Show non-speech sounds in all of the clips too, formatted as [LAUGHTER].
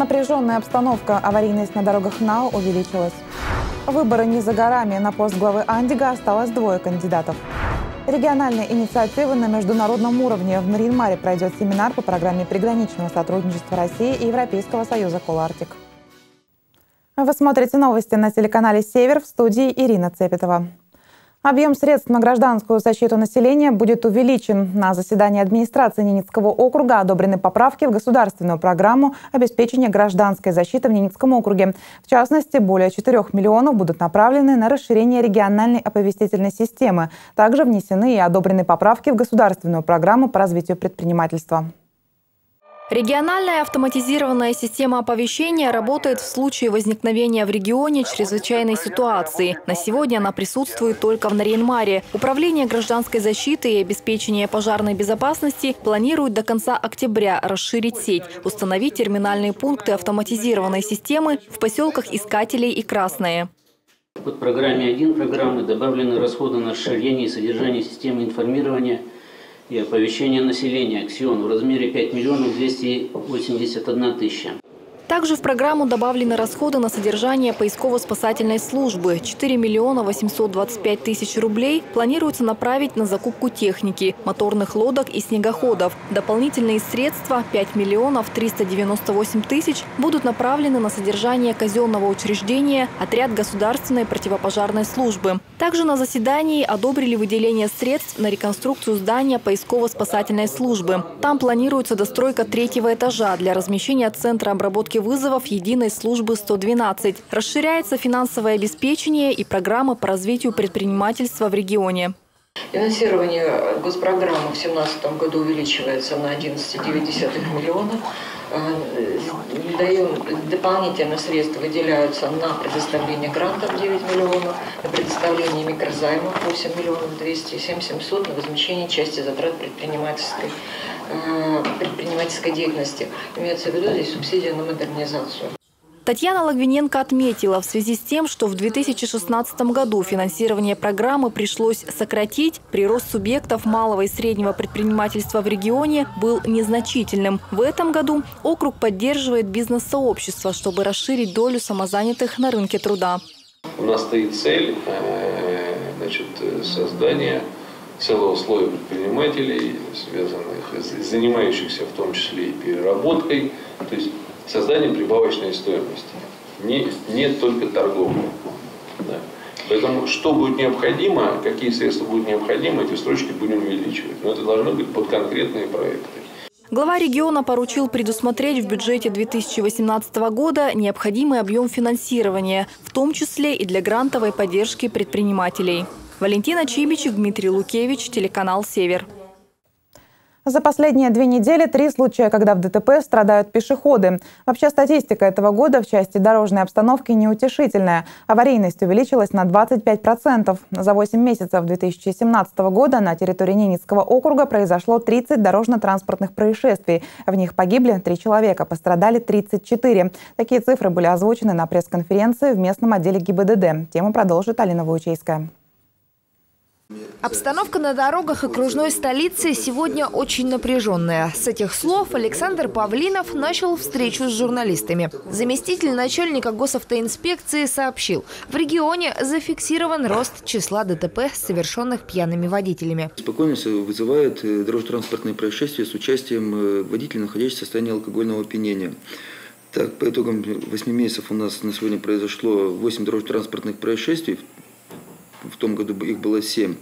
Напряженная обстановка, аварийность на дорогах НАУ увеличилась. Выборы не за горами. На пост главы Андига осталось двое кандидатов. Региональные инициативы на международном уровне. В Наринмаре пройдет семинар по программе приграничного сотрудничества России и Европейского союза «Колартик». Вы смотрите новости на телеканале «Север» в студии Ирина Цепетова. Объем средств на гражданскую защиту населения будет увеличен. На заседании администрации Ненецкого округа одобрены поправки в государственную программу обеспечения гражданской защиты в Ненецком округе. В частности, более 4 миллионов будут направлены на расширение региональной оповестительной системы. Также внесены и одобрены поправки в государственную программу по развитию предпринимательства. Региональная автоматизированная система оповещения работает в случае возникновения в регионе чрезвычайной ситуации. На сегодня она присутствует только в Нарьянмаре. Управление гражданской защиты и обеспечения пожарной безопасности планирует до конца октября расширить сеть, установить терминальные пункты автоматизированной системы в поселках Искателей и Красное. Под программе 1 программы добавлены расходы на расширение и содержание системы информирования – и оповещение населения «Аксион» в размере 5 миллионов 281 тысяча. Также в программу добавлены расходы на содержание поисково-спасательной службы. 4 миллиона 825 тысяч рублей планируется направить на закупку техники, моторных лодок и снегоходов. Дополнительные средства 5 миллионов 398 тысяч будут направлены на содержание казенного учреждения «Отряд государственной противопожарной службы». Также на заседании одобрили выделение средств на реконструкцию здания поисково-спасательной службы. Там планируется достройка третьего этажа для размещения Центра обработки вызовов единой службы 112. Расширяется финансовое обеспечение и программы по развитию предпринимательства в регионе. Финансирование госпрограммы в 2017 году увеличивается на 11,9 миллиона. Э, даем, дополнительно средства выделяются на предоставление грантов 9 миллионов, на предоставление микрозаймов 8 миллионов 207 700, на возмещение части затрат предпринимательской предпринимательской деятельности. Имеется в виду здесь субсидия на модернизацию. Татьяна Лагвиненко отметила, в связи с тем, что в 2016 году финансирование программы пришлось сократить, прирост субъектов малого и среднего предпринимательства в регионе был незначительным. В этом году округ поддерживает бизнес-сообщество, чтобы расширить долю самозанятых на рынке труда. У нас стоит цель э, значит, создания целого слоя предпринимателей, связанных, занимающихся в том числе и переработкой, то есть созданием прибавочной стоимости, не, не только торговли. Да. Поэтому что будет необходимо, какие средства будут необходимы, эти строчки будем увеличивать. Но это должно быть под конкретные проекты. Глава региона поручил предусмотреть в бюджете 2018 года необходимый объем финансирования, в том числе и для грантовой поддержки предпринимателей. Валентина Чибичек, Дмитрий Лукевич, телеканал «Север». За последние две недели три случая, когда в ДТП страдают пешеходы. Вообще статистика этого года в части дорожной обстановки неутешительная. Аварийность увеличилась на 25%. За 8 месяцев 2017 года на территории Ненецкого округа произошло 30 дорожно-транспортных происшествий. В них погибли три человека, пострадали 34. Такие цифры были озвучены на пресс-конференции в местном отделе ГИБДД. Тему продолжит Алина Ваучейская. Обстановка на дорогах окружной столицы сегодня очень напряженная. С этих слов Александр Павлинов начал встречу с журналистами. Заместитель начальника госавтоинспекции сообщил, в регионе зафиксирован рост числа ДТП, совершенных пьяными водителями. Спокойность вызывает э, дорожно-транспортные происшествия с участием э, водителя, находящихся в состоянии алкогольного опьянения. Так, по итогам 8 месяцев у нас на сегодня произошло 8 дорожно-транспортных происшествий, в том году их было 7.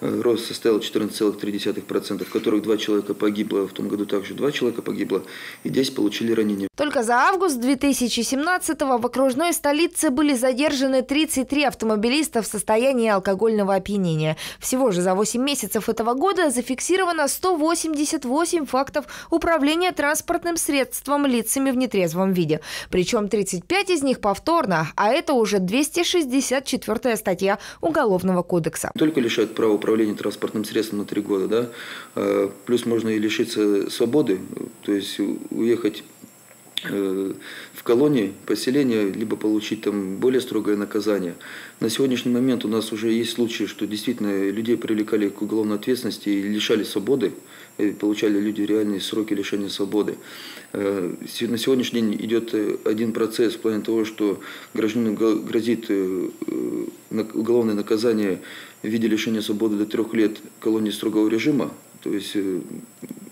Э, рост составил 14,3%, в которых два человека погибло, в том году также два человека погибло, и 10 получили ранения. Только за август 2017-го в окружной столице были задержаны 33 автомобилиста в состоянии алкогольного опьянения. Всего же за 8 месяцев этого года зафиксировано 188 фактов управления транспортным средством лицами в нетрезвом виде. Причем 35 из них повторно, а это уже 264 статья Уголовного кодекса. Только лишают права управления транспортным средством на три года, да, а, плюс можно и лишиться свободы, то есть уехать Э, колонии поселения, либо получить там более строгое наказание. На сегодняшний момент у нас уже есть случаи, что действительно людей привлекали к уголовной ответственности и лишали свободы, и получали люди реальные сроки лишения свободы. Э, на сегодняшний день идет э, один процесс в плане того, что гражданину грозит уголовное наказание в виде лишения свободы до трех лет колонии строгого режима, то есть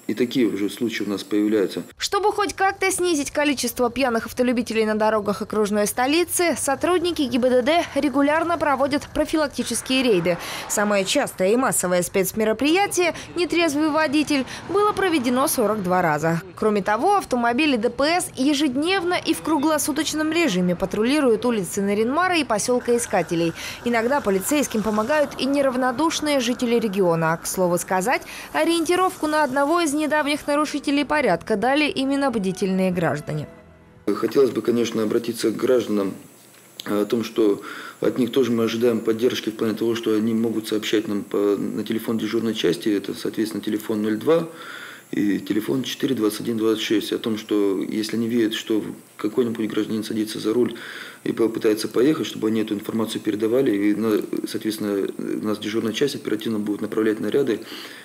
и такие уже случаи у нас появляются. Чтобы хоть как-то снизить количество пьяных автолюбителей на дорогах окружной столицы, сотрудники ГИБДД регулярно проводят профилактические рейды. Самое частое и массовое спецмероприятие «Нетрезвый водитель» было проведено 42 раза. Кроме того, автомобили ДПС ежедневно и в круглосуточном режиме патрулируют улицы Наринмара и поселка Искателей. Иногда полицейским помогают и неравнодушные жители региона. К слову сказать, ориентировку на одного из недавних нарушителей порядка дали именно бдительные граждане. Хотелось бы, конечно, обратиться к гражданам э, о том, что от них тоже мы ожидаем поддержки в плане того, что они могут сообщать нам по, на телефон дежурной части, это, соответственно, телефон 02 и телефон 42126, о том, что если они видят, что какой-нибудь гражданин садится за руль и попытается поехать, чтобы они эту информацию передавали, и, соответственно, нас дежурная часть оперативно будет направлять наряды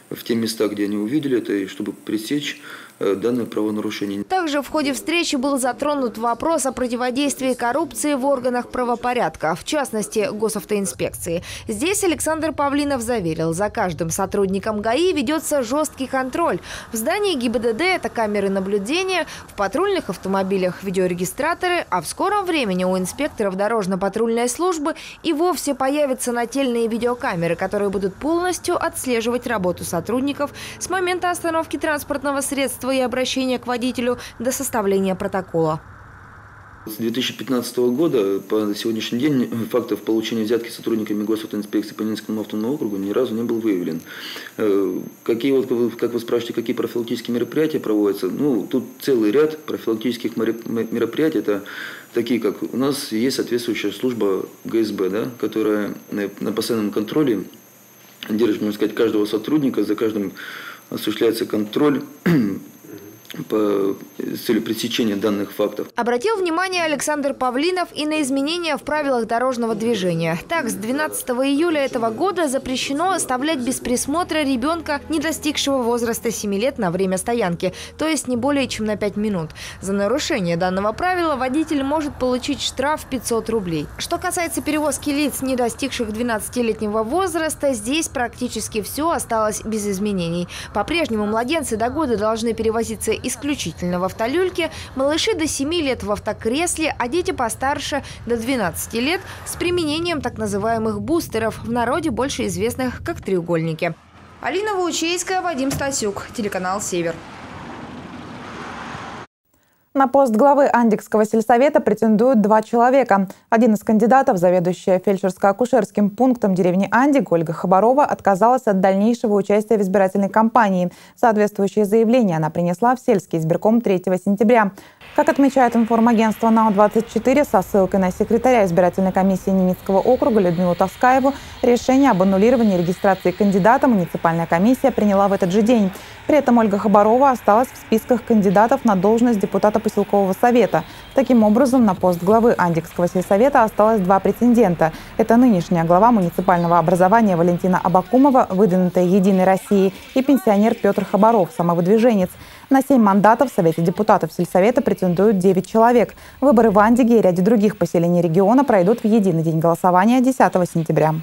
в те места, где они увидели это, и чтобы пресечь данное правонарушение. Также в ходе встречи был затронут вопрос о противодействии коррупции в органах правопорядка, в частности, госавтоинспекции. Здесь Александр Павлинов заверил, за каждым сотрудником ГАИ ведется жесткий контроль. В здании ГИБДД это камеры наблюдения, в патрульных автомобилях видеорегистраторы, а в скором времени у инспекторов дорожно-патрульной службы и вовсе появятся нательные видеокамеры, которые будут полностью отслеживать работу сотрудников с момента остановки транспортного средства и обращения к водителю до составления протокола. С 2015 года по сегодняшний день фактов получения взятки сотрудниками госавтоинспекции по Нинскому автономному округу ни разу не был выявлен. Э, какие, вот, как вы спрашиваете, какие профилактические мероприятия проводятся? Ну, тут целый ряд профилактических мероприятий. Это такие, как у нас есть соответствующая служба ГСБ, да, которая на постоянном контроле держит, можно сказать, каждого сотрудника, за каждым осуществляется контроль [CLEARS THROAT] по с целью пресечения данных фактов. Обратил внимание Александр Павлинов и на изменения в правилах дорожного движения. Так, с 12 июля этого года запрещено оставлять без присмотра ребенка, не достигшего возраста 7 лет на время стоянки, то есть не более чем на 5 минут. За нарушение данного правила водитель может получить штраф 500 рублей. Что касается перевозки лиц, не достигших 12-летнего возраста, здесь практически все осталось без изменений. По-прежнему младенцы до года должны перевозиться исключительно в автолюльке, малыши до 7 лет в автокресле, а дети постарше до 12 лет с применением так называемых бустеров, в народе больше известных как треугольники. Алина Ваучейская, Вадим Стасюк, телеканал «Север». На пост главы Андикского сельсовета претендуют два человека. Один из кандидатов, заведующая фельдшерско-акушерским пунктом деревни Андик, Ольга Хабарова, отказалась от дальнейшего участия в избирательной кампании. Соответствующее заявление она принесла в сельский избирком 3 сентября. Как отмечает информагентство НАО-24 со ссылкой на секретаря избирательной комиссии Ненецкого округа Людмилу Тоскаеву, решение об аннулировании регистрации кандидата муниципальная комиссия приняла в этот же день. При этом Ольга Хабарова осталась в списках кандидатов на должность депутата поселкового совета. Таким образом, на пост главы Андикского сельсовета осталось два претендента. Это нынешняя глава муниципального образования Валентина Абакумова, выдвинутая «Единой Россией», и пенсионер Петр Хабаров, самовыдвиженец. На семь мандатов в Совете депутатов сельсовета претендуют 9 человек. Выборы в Андиге и ряде других поселений региона пройдут в единый день голосования 10 сентября.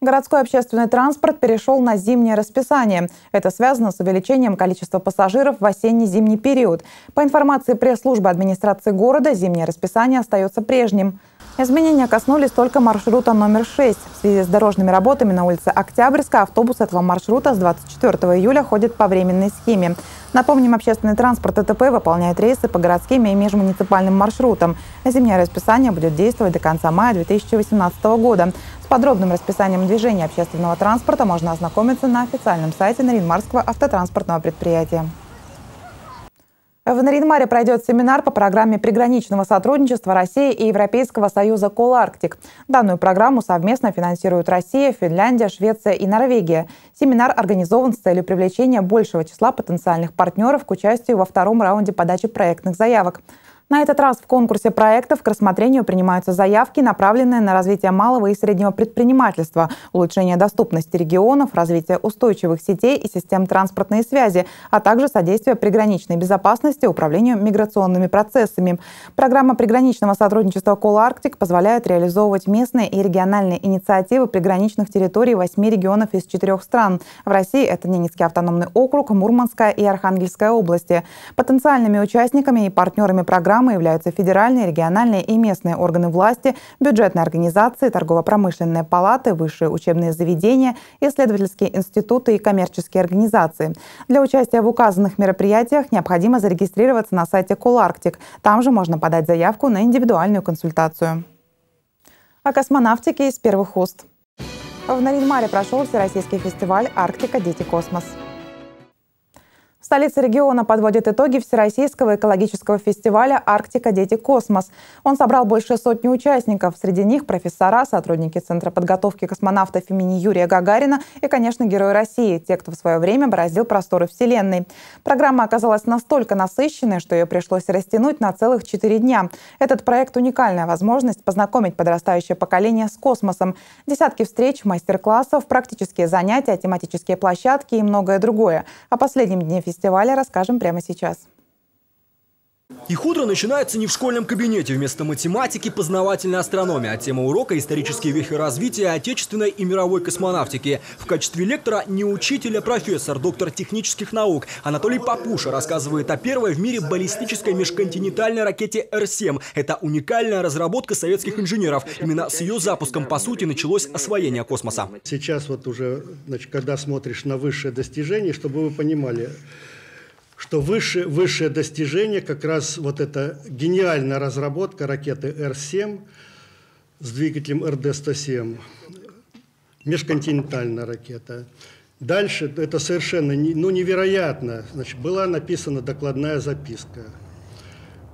Городской общественный транспорт перешел на зимнее расписание. Это связано с увеличением количества пассажиров в осенне-зимний период. По информации пресс-службы администрации города, зимнее расписание остается прежним. Изменения коснулись только маршрута номер 6. В связи с дорожными работами на улице Октябрьская автобус этого маршрута с 24 июля ходит по временной схеме. Напомним, общественный транспорт ЭТП выполняет рейсы по городским и межмуниципальным маршрутам. Зимнее расписание будет действовать до конца мая 2018 года. Подробным расписанием движения общественного транспорта можно ознакомиться на официальном сайте Наринмарского автотранспортного предприятия. В Наринмаре пройдет семинар по программе приграничного сотрудничества России и Европейского союза «Коларктик». Данную программу совместно финансируют Россия, Финляндия, Швеция и Норвегия. Семинар организован с целью привлечения большего числа потенциальных партнеров к участию во втором раунде подачи проектных заявок. На этот раз в конкурсе проектов к рассмотрению принимаются заявки, направленные на развитие малого и среднего предпринимательства, улучшение доступности регионов, развитие устойчивых сетей и систем транспортной связи, а также содействие приграничной безопасности, управлению миграционными процессами. Программа приграничного сотрудничества «Коларктик» позволяет реализовывать местные и региональные инициативы приграничных территорий восьми регионов из четырех стран. В России это Ненецкий автономный округ, Мурманская и Архангельская области. Потенциальными участниками и партнерами программы программы являются федеральные, региональные и местные органы власти, бюджетные организации, торгово-промышленные палаты, высшие учебные заведения, исследовательские институты и коммерческие организации. Для участия в указанных мероприятиях необходимо зарегистрироваться на сайте Коларктик. Там же можно подать заявку на индивидуальную консультацию. О космонавтике из первых уст. В Наринмаре прошел Всероссийский фестиваль «Арктика. Дети. Космос». Столица региона подводит итоги Всероссийского экологического фестиваля «Арктика. Дети. Космос». Он собрал больше сотни участников. Среди них профессора, сотрудники Центра подготовки космонавтов имени Юрия Гагарина и, конечно, герои России, те, кто в свое время бороздил просторы Вселенной. Программа оказалась настолько насыщенной, что ее пришлось растянуть на целых четыре дня. Этот проект – уникальная возможность познакомить подрастающее поколение с космосом. Десятки встреч, мастер-классов, практические занятия, тематические площадки и многое другое. О последнем дне фестиваля фестиваля расскажем прямо сейчас. Их утро начинается не в школьном кабинете. Вместо математики – познавательная астрономия. Тема урока – исторические вехи развития отечественной и мировой космонавтики. В качестве лектора не учитель, а профессор, доктор технических наук Анатолий Папуша рассказывает о первой в мире баллистической межконтинентальной ракете Р-7. Это уникальная разработка советских инженеров. Именно с ее запуском, по сути, началось освоение космоса. Сейчас вот уже, значит, когда смотришь на высшее достижение, чтобы вы понимали, что выше, высшее достижение как раз вот эта гениальная разработка ракеты Р-7 с двигателем РД-107, межконтинентальная ракета. Дальше это совершенно ну, невероятно. Значит, была написана докладная записка,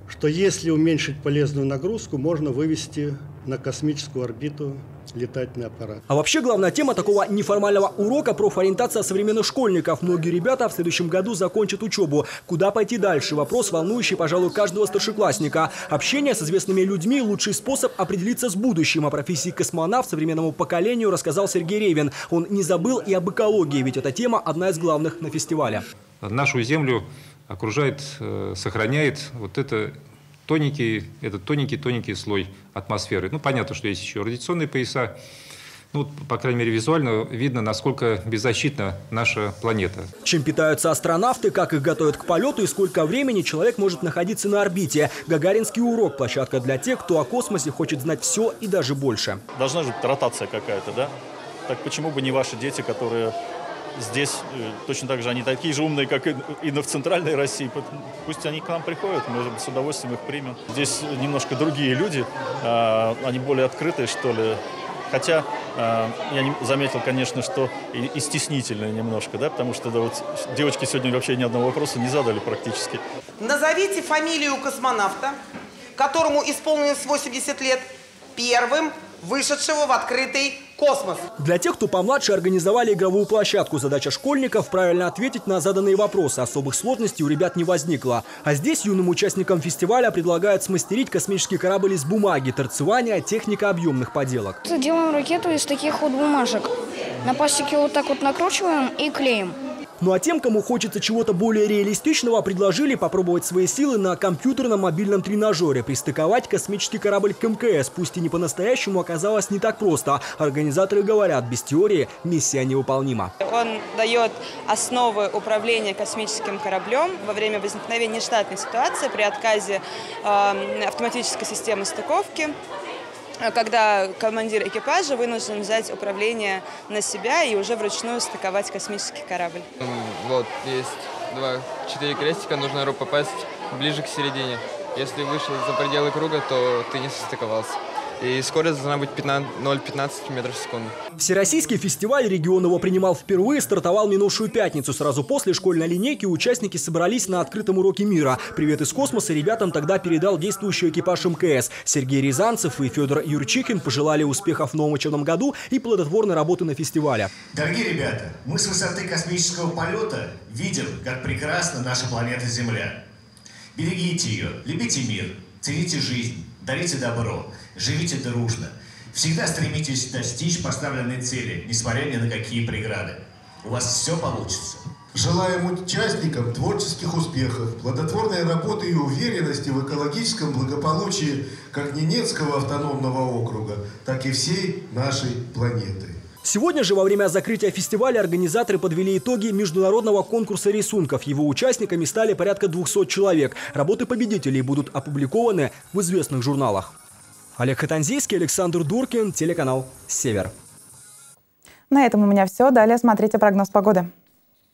что если уменьшить полезную нагрузку, можно вывести на космическую орбиту летательный аппарат. А вообще главная тема такого неформального урока – профориентация современных школьников. Многие ребята в следующем году закончат учебу. Куда пойти дальше? Вопрос, волнующий, пожалуй, каждого старшеклассника. Общение с известными людьми – лучший способ определиться с будущим. О профессии космонавт современному поколению рассказал Сергей Ревин. Он не забыл и об экологии, ведь эта тема одна из главных на фестивале. Нашу Землю окружает, э, сохраняет вот это тоненький, этот тоненький-тоненький слой атмосферы. Ну, понятно, что есть еще радиационные пояса. Ну, по крайней мере, визуально видно, насколько беззащитна наша планета. Чем питаются астронавты, как их готовят к полету и сколько времени человек может находиться на орбите. Гагаринский урок – площадка для тех, кто о космосе хочет знать все и даже больше. Должна же быть ротация какая-то, да? Так почему бы не ваши дети, которые здесь э, точно так же они такие же умные, как и, и в центральной России. Пусть они к нам приходят, мы с удовольствием их примем. Здесь немножко другие люди, а, они более открытые, что ли. Хотя а, я заметил, конечно, что и, и немножко, да, потому что да, вот девочки сегодня вообще ни одного вопроса не задали практически. Назовите фамилию космонавта, которому исполнилось 80 лет, первым вышедшего в открытый космос. Для тех, кто помладше, организовали игровую площадку. Задача школьников – правильно ответить на заданные вопросы. Особых сложностей у ребят не возникло. А здесь юным участникам фестиваля предлагают смастерить космический корабль из бумаги, торцевания, техника объемных поделок. Делаем ракету из таких вот бумажек. На пластике вот так вот накручиваем и клеим. Ну а тем, кому хочется чего-то более реалистичного, предложили попробовать свои силы на компьютерном мобильном тренажере. Пристыковать космический корабль к МКС, пусть и не по-настоящему, оказалось не так просто. Организаторы говорят, без теории миссия невыполнима. Он дает основы управления космическим кораблем во время возникновения штатной ситуации при отказе э, автоматической системы стыковки когда командир экипажа вынужден взять управление на себя и уже вручную стыковать космический корабль. Вот, есть два, четыре крестика, нужно попасть ближе к середине. Если вышел за пределы круга, то ты не состыковался. И скорость должна быть 0,15 метров в секунду. Всероссийский фестиваль регион его принимал впервые, стартовал минувшую пятницу. Сразу после школьной линейки участники собрались на открытом уроке мира. Привет из космоса ребятам тогда передал действующий экипаж МКС. Сергей Рязанцев и Федор Юрчихин пожелали успехов в новом учебном году и плодотворной работы на фестивале. Дорогие ребята, мы с высоты космического полета видим, как прекрасна наша планета Земля. Берегите ее, любите мир, цените жизнь, дарите добро, живите дружно. Всегда стремитесь достичь поставленной цели, несмотря ни на какие преграды. У вас все получится. Желаем участникам творческих успехов, плодотворной работы и уверенности в экологическом благополучии как Ненецкого автономного округа, так и всей нашей планеты. Сегодня же во время закрытия фестиваля организаторы подвели итоги международного конкурса рисунков. Его участниками стали порядка 200 человек. Работы победителей будут опубликованы в известных журналах. Олег Хатанзийский, Александр Дуркин, телеканал «Север». На этом у меня все. Далее смотрите прогноз погоды.